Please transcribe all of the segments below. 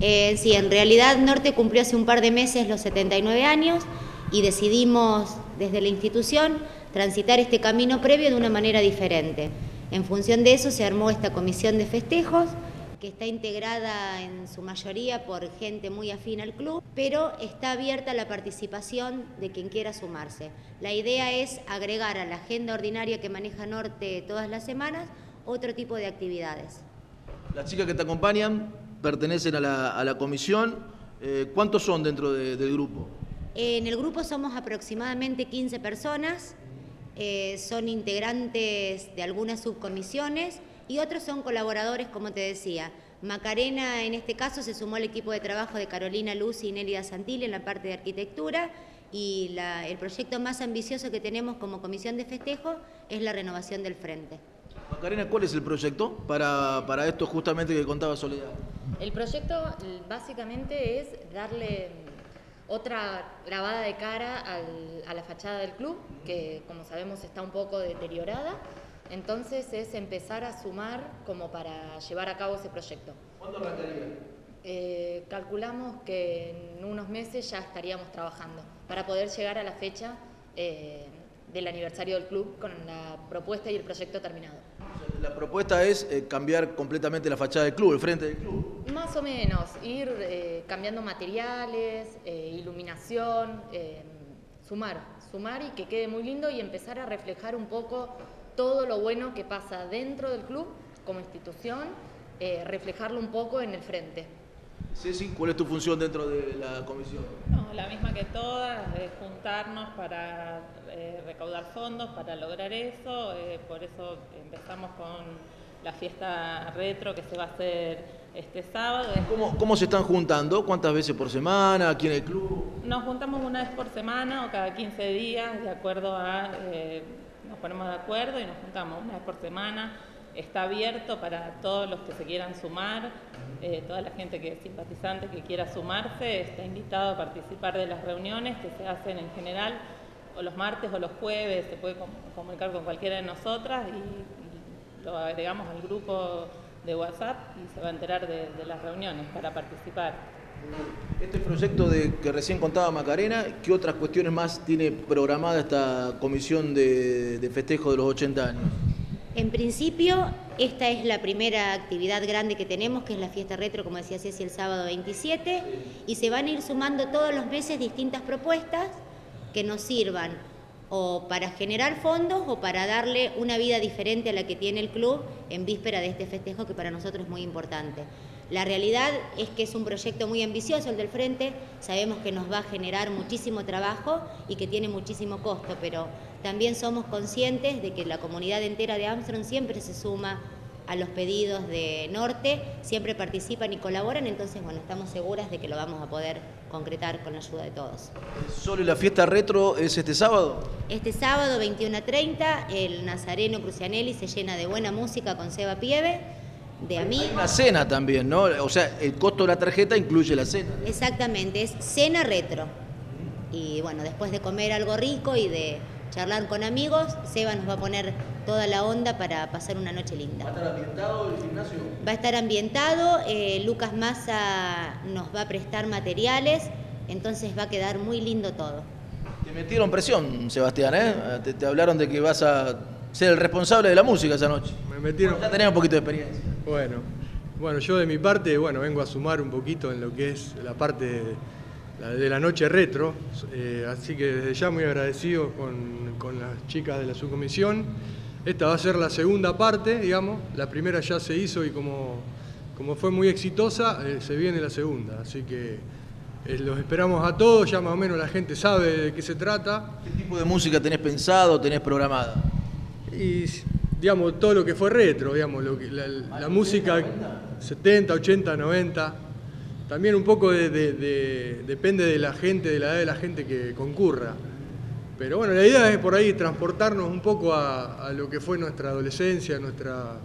Eh, sí, en realidad Norte cumplió hace un par de meses los 79 años y decidimos desde la institución transitar este camino previo de una manera diferente. En función de eso se armó esta comisión de festejos que está integrada en su mayoría por gente muy afín al club, pero está abierta la participación de quien quiera sumarse. La idea es agregar a la agenda ordinaria que maneja Norte todas las semanas otro tipo de actividades. Las chicas que te acompañan pertenecen a la, comisión. Eh, ¿Cuántos son dentro del grupo? En el grupo somos aproximadamente 15 personas, eh, son integrantes de algunas subcomisiones y otros son colaboradores, como te decía. Macarena, en este caso, se sumó al equipo de trabajo de Carolina Luz y Nélida Santil en la parte de arquitectura y el proyecto más ambicioso que tenemos como comisión de festejo es la renovación del frente. Macarena, ¿cuál es el proyecto para, para esto justamente que contaba Soledad? El proyecto básicamente es darle otra grabada de cara a la fachada del club, que como sabemos está un poco deteriorada. Entonces es empezar a sumar como para llevar a cabo ese proyecto. ¿Cuándo arrancaría? Eh, calculamos que en unos meses ya estaríamos trabajando para poder llegar a la fecha eh, del aniversario del club con la propuesta y el proyecto terminado. La propuesta es eh, cambiar completamente la fachada del club, el frente del club. Más o menos, ir eh, cambiando materiales, eh, iluminación, sumar, sumar y que quede muy lindo y empezar a reflejar un poco todo lo bueno que pasa dentro del club como institución, reflejarlo un poco en el frente. Ceci, ¿cuál es tu función dentro de la comisión? No, la misma que todas, juntarnos para eh, recaudar fondos para lograr eso, eh, por eso empezamos con la fiesta retro que se va a hacer este sábado. ¿Cómo, ¿Cómo, se están juntando? ¿Cuántas veces por semana? ¿Aquí en el club? Nos juntamos una vez por semana o cada 15 días, de acuerdo a... Eh, nos ponemos de acuerdo y nos juntamos una vez por semana está abierto para todos los que se quieran sumar, eh, toda la gente que es simpatizante que quiera sumarse, está invitado a participar de las reuniones que se hacen en general, o los martes o los jueves, se puede comunicar con cualquiera de nosotras y, lo agregamos al grupo de WhatsApp y se va a enterar de, las reuniones para participar. Este proyecto de que recién contaba Macarena, ¿qué otras cuestiones más tiene programada esta comisión de, de festejo de los 80 años? En principio, esta es la primera actividad grande que tenemos, que es la fiesta retro, como decía Ceci, el sábado 27, y se van a ir sumando todos los meses distintas propuestas que nos sirvan o para generar fondos o para darle una vida diferente a la que tiene el club en víspera de este festejo que para nosotros es muy importante. La realidad es que es un proyecto muy ambicioso el del Frente, sabemos que nos va a generar muchísimo trabajo y que tiene muchísimo costo, pero también somos conscientes de que la comunidad entera de Armstrong siempre se suma a los pedidos de Norte, siempre participan y colaboran, entonces bueno, estamos seguras de que lo vamos a poder concretar con la ayuda de todos. ¿Solo la fiesta retro es este sábado? Este sábado 21 a 30, el Nazareno Crucianelli se llena de buena música con Seba Pieve de amigos. Hay una cena también, ¿no? O sea, el costo de la tarjeta incluye la cena. Exactamente, es cena retro. Y bueno, después de comer algo rico y de charlar con amigos, Seba nos va a poner toda la onda para pasar una noche linda. ¿Va a estar ambientado el gimnasio? Va a estar ambientado, eh, Lucas Massa nos va a prestar materiales, entonces va a quedar muy lindo todo. Te metieron presión, Sebastián, ¿eh? Te, hablaron de que vas a ser el responsable de la música esa noche. Me metieron... ya tenés un poquito de experiencia. Bueno, bueno, yo de mi parte, bueno, vengo a sumar un poquito en lo que es la parte de, la noche retro, eh, así que desde ya muy agradecido con, con, las chicas de la subcomisión. Esta va a ser la segunda parte, digamos, la primera ya se hizo y como, como fue muy exitosa, eh, se viene la segunda, así que eh, los esperamos a todos, ya más o menos la gente sabe de qué se trata. ¿Qué tipo de música tenés pensado, tenés programada? Y digamos, todo lo que fue retro, digamos, lo que, la, música 70, 80, 90. También un poco de, depende de la gente, de la edad de la gente que concurra. Pero bueno, la idea es por ahí transportarnos un poco a, lo que fue nuestra adolescencia, nuestra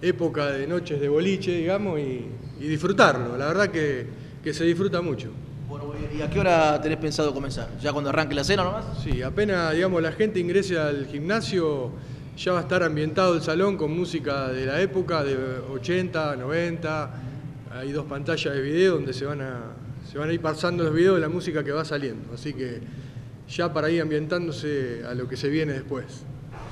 época de noches de boliche, digamos, y, disfrutarlo. La verdad que, que, se disfruta mucho. Bueno, ¿y a qué hora tenés pensado comenzar? ¿Ya cuando arranque la cena nomás? Sí, apenas, digamos, la gente ingrese al gimnasio ya va a estar ambientado el salón con música de la época, de 80, 90, hay dos pantallas de video donde se van a, se van a ir pasando los videos de la música que va saliendo. Así que ya para ir ambientándose a lo que se viene después.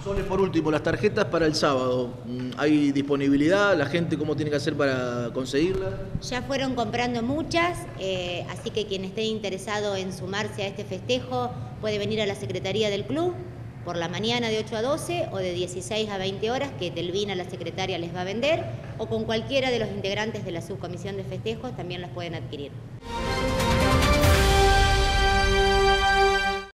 Sole, por último, las tarjetas para el sábado. Mm, ¿Hay disponibilidad? ¿La gente cómo tiene que hacer para conseguirlas? Ya fueron comprando muchas, eh, así que quien esté interesado en sumarse a este festejo puede venir a la Secretaría del Club por la mañana de 8 a 12 o de 16 a 20 horas que Telvina, la secretaria, les va a vender o con cualquiera de los integrantes de la subcomisión de festejos también las pueden adquirir.